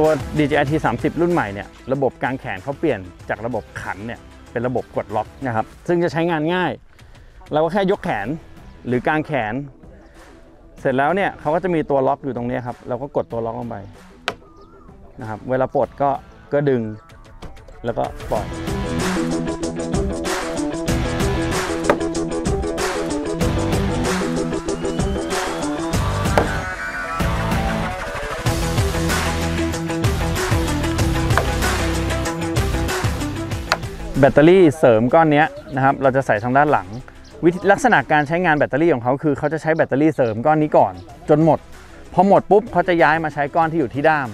ัว DJI T 30 รุ่นใหม่เนี่ยระบบกลางแขนเขาเปลี่ยนจากระบบขันเนี่ยเป็นระบบกดล็อกนะครับ ซึ่งจะใช้งานง่าย เราก็แค่ยกแขนหรือกลางแขน เสร็จแล้วเนี่ยเขาก็จะมีตัวล็อกอยู่ตรงนี้ครับ เราก็กดตัวล็อกลงไปนะครับ เวลาปลดก็ก็ดึงแล้วก็ปล่อย แบตเตอรี่เสริมก้อนนี้นะครับเราจะใส่ทางด้านหลัง วิธีลักษณะการใช้งานแบตเตอรี่ของเขาคือเขาจะใช้แบตเตอรี่เสริมก้อนนี้ก่อน จนหมดพอหมดปุ๊บเขาจะย้ายมาใช้ก้อนที่อยู่ที่ด้าม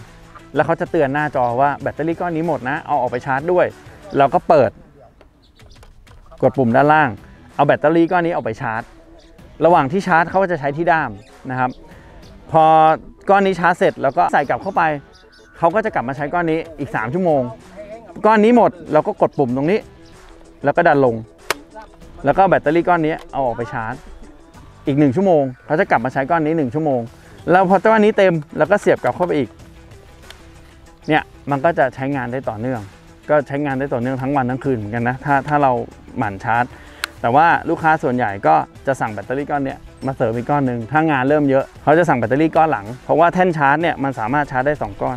แล้วเขาจะเตือนหน้าจอว่าแบตเตอรี่ก้อนนี้หมดนะเอาออกไปชาร์จด้วย เราก็เปิด กดปุ่มด้านล่าง เอาแบตเตอรี่ก้อนนี้ออกไปชาร์จ ระหว่างที่ชาร์จเขาก็จะใช้ที่ด้ามนะครับ พอก้อนนี้ชาร์จเสร็จแล้วก็ใส่กลับเข้าไปเขาก็จะกลับมาใช้ก้อนนี้อีก 3 ชั่วโมง ก้อนนี้หมดเราก็กดปุ่มตรงนี้ แล้วก็ดันลง แล้วก็แบตเตอรี่ก้อนนี้เอาออกไปชาร์จ อีก 1 ชั่วโมงเขาจะกลับมาใช้ก้อนนี้ 1 ชั่วโมง แล้วพอก้อนนี้เต็มแล้วก็เสียบกลับเข้าไปอีกเนี่ยมันก็จะใช้งานได้ต่อเนื่อง ก็ใช้งานได้ต่อเนื่องทั้งวันทั้งคืนเหมือนกันนะถ้าถ้าเราหมั่นชาร์จ แต่ว่าลูกค้าส่วนใหญ่ก็จะสั่งแบตเตอรี่ก้อนเนี้ยมาเสริมอีกก้อนหนึ่งถ้างานเริ่มเยอะเขาจะสั่งแบตเตอรี่ก้อนหลัง เพราะว่าแท่นชาร์จเนี่ยมันสามารถชาร์จได้ 2 ก้อน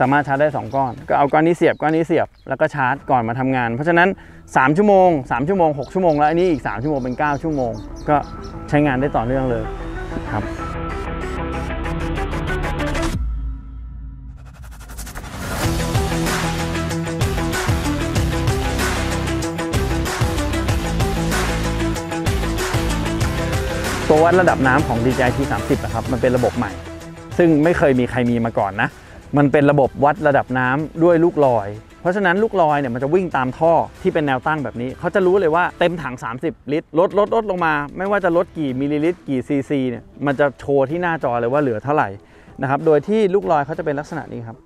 สามารถชาร์จได้ 2 ก้อน ก็เอาก้อนนี้เสียบก้อนนี้เสียบแล้วก็ชาร์จก่อนมาทำงาน เพราะฉะนั้น 3 ชั่วโมง 3 ชั่วโมง 6 ชั่วโมงแล้วอันนี้อีก 3 ชั่วโมงเป็น 9 ชั่วโมง ก็ใช้งานได้ต่อเนื่องเลยครับตัววัดระดับน้ำของ DJI T30 นะครับ มันเป็นระบบใหม่ ซึ่งไม่เคยมีใครมีมาก่อนนะ มันเป็นระบบวัดระดับน้ำด้วยลูกลอย เพราะฉะนั้นลูกลอยเนี่ยมันจะวิ่งตามท่อที่เป็นแนวตั้งแบบนี้ เขาจะรู้เลยว่าเต็มถัง 30 ลิตรลดลดลดลงมา ไม่ว่าจะลดกี่มิลลิลิตรกี่ซีซีเนี่ยมันจะโชว์ที่หน้าจอเลยว่าเหลือเท่าไหร่นะครับโดยที่ลูกลอยเขาจะเป็นลักษณะนี้ครับ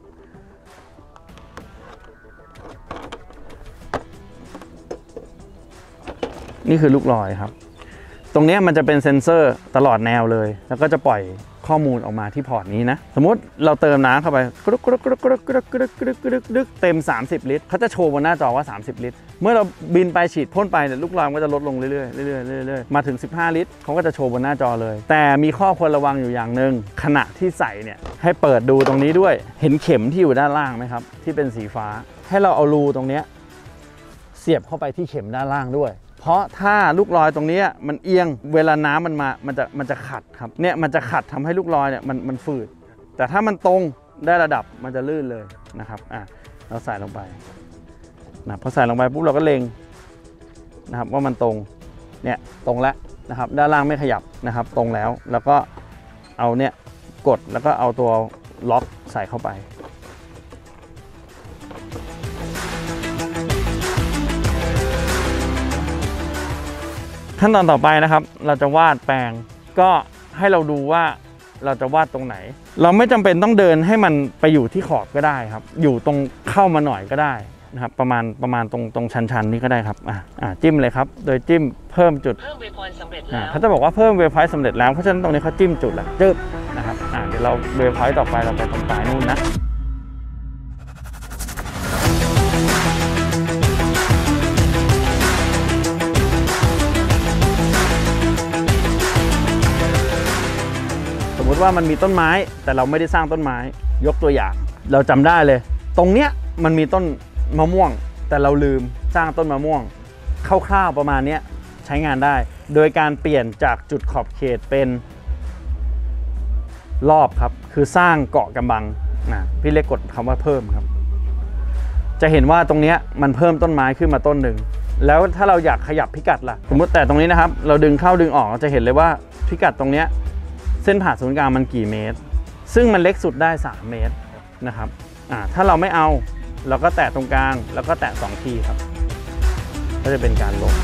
นี่คือลูกลอยครับ ตรงนี้มันจะเป็นเซ็นเซอร์ตลอดแนวเลย แล้วก็จะปล่อย ข้อมูลออกมาที่พอร์ตนี้นะ สมมติเราเติมน้ำเข้าไปกรุกกรุกกรุกกรุกกรุกกรุกกรุกกรุกกรุกเต็ม 30 ลิตรเขาจะโชว์บนหน้าจอว่า 30 ลิตร เมื่อเราบินไปฉีดพ่นไปเนี่ยลูกลอยมันก็จะลดลงเรื่อยๆเรื่อยๆเรื่อยๆมาถึง 15 ลิตรเขาก็จะโชว์บนหน้าจอเลย แต่มีข้อควรระวังอยู่อย่างหนึ่งขณะที่ใส่เนี่ยให้เปิดดูตรงนี้ด้วย เห็นเข็มที่อยู่ด้านล่างไหมครับที่เป็นสีฟ้า ให้เราเอารูตรงเนี้ยเสียบเข้าไปที่เข็มด้านล่างด้วย เพราะถ้าลูกลอยตรงนี้มันเอียงเวลาน้ำมันมามันจะมันจะขัดครับเนี่ยมันจะขัดทำให้ลูกลอยเนี่ยมันมันฝืด แต่ถ้ามันตรงได้ระดับมันจะลื่นเลยนะครับอะเราใส่ลงไปนะพอใส่ลงไปปุ๊บเราก็เล็งนะครับว่ามันตรงเนี่ยตรงแล้วนะครับด้านล่างไม่ขยับนะครับตรงแล้วแล้วก็เอาเนี่ยกดแล้วก็เอาตัวล็อกใส่เข้าไป ขั้นตอนต่อไปนะครับ เราจะวาดแปลงก็ให้เราดูว่าเราจะวาดตรงไหน เราไม่จำเป็นต้องเดินให้มันไปอยู่ที่ขอบก็ได้ครับ อยู่ตรงเข้ามาหน่อยก็ได้นะครับ ประมาณประมาณตรงตรงชันๆนี้ก็ได้ครับอะอะจิ้มเลยครับ โดยจิ้มเพิ่มจุดเพิ่มเวพอยต์สำเร็จอะแล้วเขาจะบอกว่าเพิ่มเวฟไฟสำเร็จแล้วเพราะฉะนั้นตรงนี้เขาจิ้มจุดแหละจึ๊บนะครับอะเดี๋ยวเราเวฟไฟต่อไปเราไปตรงปลายนู่นนะ ติว่ามันมีต้นไม้ แต่เราไม่ได้สร้างต้นไม้ ยกตัวอย่าง เราจำได้เลย ตรงเนี้ยมันมีต้นมะม่วง แต่เราลืมสร้างต้นมะม่วงคร่าวๆประมาณเนี้ยใช้งานได้ โดยการเปลี่ยนจากจุดขอบเขตเป็นรอบครับ คือสร้างเกาะกำบังนะพี่เล็กกดคำว่าเพิ่มครับ จะเห็นว่าตรงนี้มันเพิ่มต้นไม้ขึ้นมาต้นหนึ่ง แล้วถ้าเราอยากขยับพิกัดล่ะ สมมติแต่ตรงนี้นะครับ เราดึงเข้าดึงออกจะเห็นเลยว่าพิกัดตรงนี้ ส้นผ่าศูนย์กลางมันกี่เมตร ซึ่งมันเล็กสุดได้ 3 เมตรนะครับอ่าถ้าเราไม่เอาเราก็แตะตรงกลางแล้วก็แตะ2ทีครับ ก็จะเป็นการลง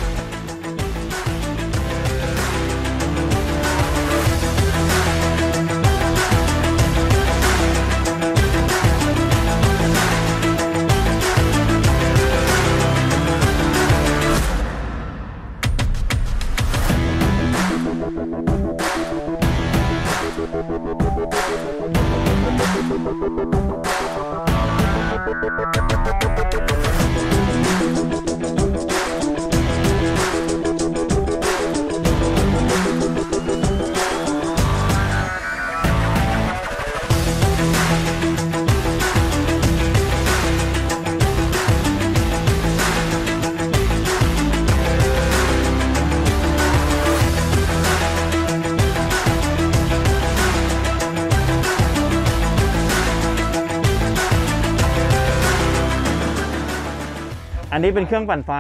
อันนี้เป็นเครื่องปั่นไฟ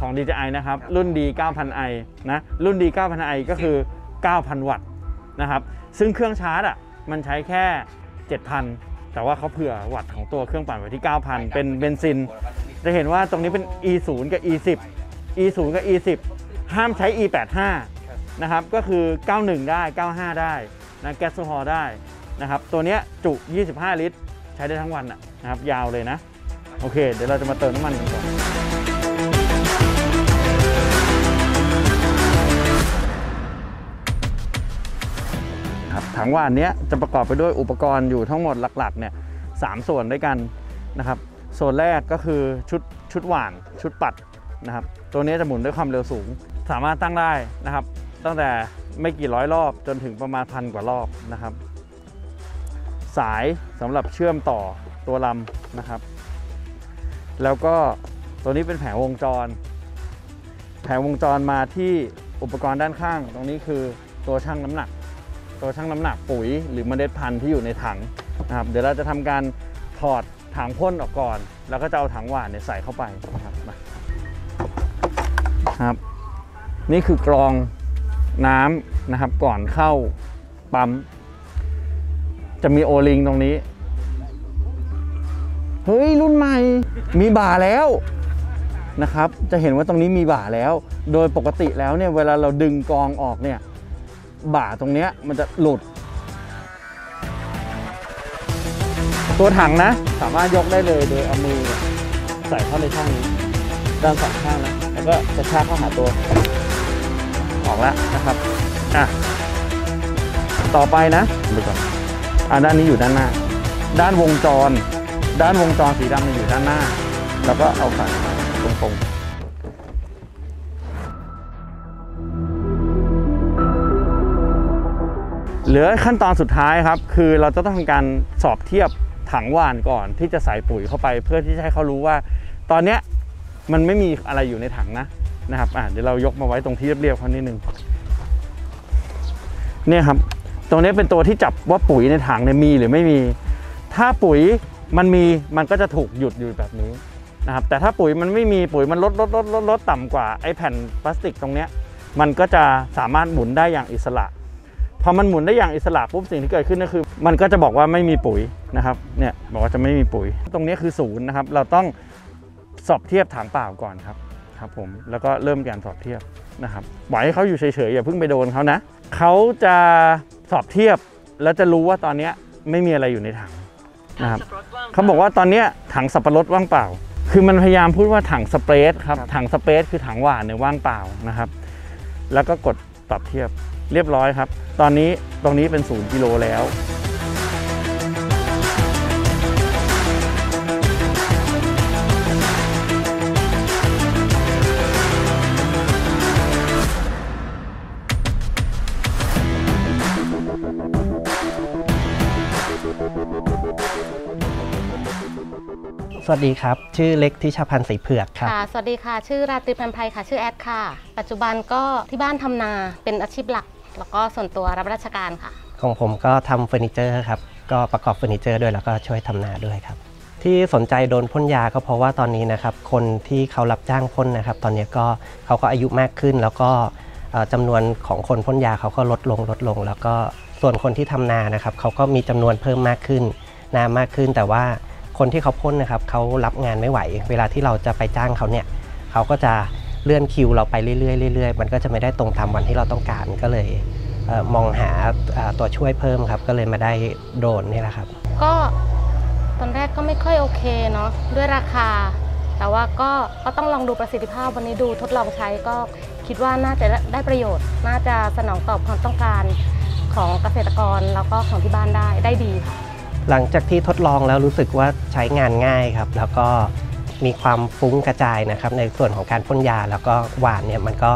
ของ DJI นะครับ รุ่น D 9000i นะ รุ่น D 9000i ก็คือ 9,000 วัตต์นะครับ ซึ่งเครื่องชาร์จอะ มันใช้แค่ 7,000 แต่ว่าเขาเผื่อวัตต์ของตัวเครื่องปั่นไว้ที่ 9,000 เป็นเบนซิน จะเห็นว่าตรงนี้เป็น E0 กับ E10 E0 กับ E10 ห้ามใช้ E85 นะครับ ก็คือ 91 ได้ 95 ได้นะแก๊สโซฮอล์ได้นะครับ ตัวเนี้ยจุ 25 ลิตร ใช้ได้ทั้งวันอะนะครับ ยาวเลยนะ โอเค เดี๋ยวเราจะมาเติมน้ำมันกันก่อนครับถังว่านนี้จะประกอบไปด้วยอุปกรณ์อยู่ทั้งหมดหลักๆเนี่ยสามส่วนด้วยกันนะครับส่วนแรกก็คือชุดชุดหว่านชุดปัดนะครับตัวนี้จะหมุนด้วยความเร็วสูง สามารถตั้งได้นะครับ ตั้งแต่ไม่กี่ร้อยรอบจนถึงประมาณพันกว่ารอบนะครับ สายสำหรับเชื่อมต่อตัวลำนะครับ แล้วก็ตัวนี้เป็นแผงวงจร แผงวงจรมาที่อุปกรณ์ด้านข้าง ตรงนี้คือตัวชั่งน้ำหนัก ตัวชั่งน้ำหนักปุ๋ย หรือเมล็ดพันธุ์ที่อยู่ในถังนะครับเดี๋ยวเราจะทำการถอดถังพ่นออกก่อน แล้วก็จะเอาถังหวานเนี่ยใส่เข้าไปนะครับมาครับ นี่คือกรองน้ำนะครับก่อนเข้าปั๊ม จะมีโอลิงตรงนี้ เฮ้ยรุ่นใหม่มีบ่าแล้วนะครับจะเห็นว่าตรงนี้มีบ่าแล้ว โดยปกติแล้วเนี่ยเวลาเราดึงกองออกเนี่ยบ่าตรงเนี้ยมันจะหลุด ตัวถังนะ สามารถยกได้เลยโดยเอามือใส่เข้าในช่องนี้ด้านสองข้างนะแล้วก็กระชากเข้าหาตัวออกแล้วนะครับอะต่อไปนะดูก่อนอะด้านนี้อยู่ด้านหน้า ด้านวงจร ด้านวงจรสีดำมันอยู่ด้านหน้า แล้วก็เอาใส่มาตรงๆเหลือขั้นตอนสุดท้ายครับ คือเราจะต้องทำการสอบเทียบถังว่านก่อนที่จะใส่ปุ๋ยเข้าไป เพื่อที่จะให้เขารู้ว่า ตอนเนี้ยมันไม่มีอะไรอยู่ในถังนะนะครับอะเดี๋ยวเรายกมาไว้ตรงที่เรียบๆเขานิดนึงเนี่ยครับ ตรงนี้เป็นตัวที่จับว่าปุ๋ยในถังเนี่ยมีหรือไม่มี ถ้าปุ๋ย มันมีมันก็จะถูกหยุดอยู่แบบนี้นะครับแต่ถ้าปุ๋ยมันไม่มีปุ๋ยมันลดลดลดลดลดต่ำกว่าไอ้แผ่นพลาสติกตรงเนี้ยมันก็จะสามารถหมุนได้อย่างอิสระพอมันหมุนได้อย่างอิสระปุ๊บสิ่งที่เกิดขึ้นก็คือ มันก็จะบอกว่าไม่มีปุ๋ยนะครับเนี่ยบอกว่าจะไม่มีปุ๋ย ตรงนี้คือศูนย์นะครับเราต้องสอบเทียบถังเปล่าก่อนครับครับผมแล้วก็เริ่มการสอบเทียบนะครับปล่อยให้เขาอยู่เฉยๆอย่าเพิ่งไปโดนเขานะเขาจะสอบเทียบแล้วจะรู้ว่าตอนนี้ไม่มีอะไรอยู่ในถัง นะครับเขาบอกว่าตอนเนี้ยถังสับปะรดว่างเปล่า คือมันพยายามพูดว่าถังสเปรดครับถังสเปรดคือถังหวานเนี่ยว่างเปล่านะครับ แล้วก็กดปรับเทียบเรียบร้อยครับ ตอนนี้ตรงนี้เป็นศูนย์กิโลแล้ว สวัสดีครับ ชื่อเล็กทิชาพันธ์สีเผือกครับ ค่ะ สวัสดีค่ะ ชื่อราตรีพันธ์ไพค่ะ ชื่อแอดค่ะ ปัจจุบันก็ที่บ้านทำนาเป็นอาชีพหลัก แล้วก็ส่วนตัวรับราชการค่ะ ของผมก็ทำเฟอร์นิเจอร์ครับ ก็ประกอบเฟอร์นิเจอร์ด้วยแล้วก็ช่วยทำนาด้วยครับ ที่สนใจโดนพ่นยาก็เพราะว่าตอนนี้นะครับ คนที่เขารับจ้างพ่นนะครับ ตอนนี้ก็เขาก็อายุมากขึ้นแล้วก็เอ่อจำนวนของคนพ่นยาเขาก็ลดลงลดลง แล้วก็ ส่วนคนที่ทำนานะครับเขาก็มีจำนวนเพิ่มมากขึ้นนามากขึ้น แต่ว่าคนที่เขาพ่นนะครับเขารับงานไม่ไหว เวลาที่เราจะไปจ้างเขาเนี่ยเขาก็จะเลื่อนคิวเราไปเรื่อยๆเรื่อยๆมันก็จะไม่ได้ตรงตามวันที่เราต้องการก็เลยเออมองหาตัวช่วยเพิ่มครับ ก็เลยมาได้โดรนนี่แหละครับ ก็ตอนแรกก็ไม่ค่อยโอเคเนาะด้วยราคา แต่ว่าก็ก็ต้องลองดูประสิทธิภาพวันนี้ดูทดลองใช้ก็คิดว่าน่าจะได้ประโยชน์ น่าจะสนองตอบความต้องการ ของเกษตรกรแล้วก็ของที่บ้านได้ได้ดีค่ะ หลังจากที่ทดลองแล้วรู้สึกว่าใช้งานง่ายครับ แล้วก็มีความฟุ้งกระจายนะครับ ในส่วนของการพ่นยาแล้วก็หวานเนี่ยมันก็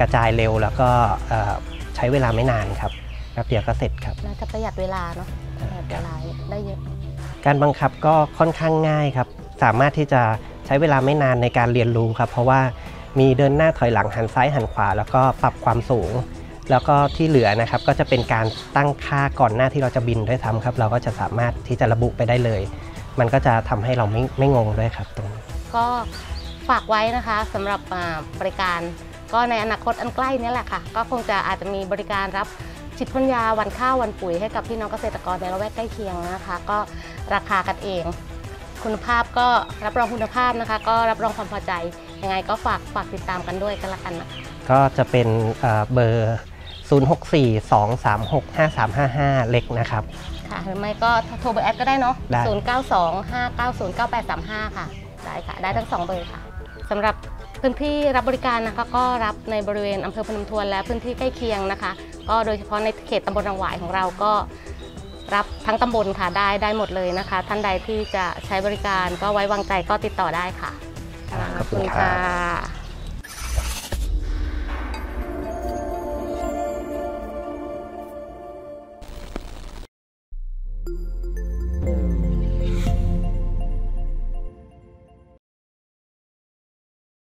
กระจายเร็วแล้วก็เอ่อใช้เวลาไม่นานครับแป๊บเดียวก็เสร็จครับน่าจะประหยัดเวลาเนาะประหยัดเวลาได้เยอะการบังคับก็ค่อนข้างง่ายครับ สามารถที่จะใช้เวลาไม่นานในการเรียนรู้ครับ เพราะว่ามีเดินหน้าถอยหลังหันซ้ายหันขวา แล้วก็ปรับความสูง แล้วก็ที่เหลือนะครับก็จะเป็นการตั้งค่าก่อนหน้าที่เราจะบินด้วยซ้ำครับ เราก็จะสามารถที่จะระบุไปได้เลย มันก็จะทำให้เราไม่ไม่งงด้วยครับตรงนี้ ก็ฝากไว้นะคะสำหรับอ่าบริการ ก็ในอนาคตอันใกล้นี้แหละค่ะ ก็คงจะอาจจะมีบริการรับฉีดพ่นยาวันข้าววันปุ๋ยให้กับพี่น้องเกษตรกรในละแวกใกล้เคียงนะคะ ก็ราคากันเอง คุณภาพก็รับรองคุณภาพนะคะ ก็รับรองความพอใจยังไงก็ฝากฝากติดตามกันด้วยกันละกันนะคะ ก็จะเป็นเอ่อเบอร์ 0642365355 เล็กนะครับ ค่ะหรือไม่ก็โทรเบอร์แอดก็ได้เนาะได้ 0925909835 ค่ะ ได้ค่ะ ได้ทั้งสองเบอร์ค่ะสำหรับพื้นที่รับบริการนะคะ ก็รับในบริเวณอำเภอพนมทวนและพื้นที่ใกล้เคียงนะคะ ก็โดยเฉพาะในเขตตำบลรังหวายของเราก็ รับทั้งตำบลค่ะได้ได้หมดเลยนะคะ ท่านใดที่จะใช้บริการก็ไว้วางใจก็ติดต่อได้ค่ะขอบคุณครับค่ะ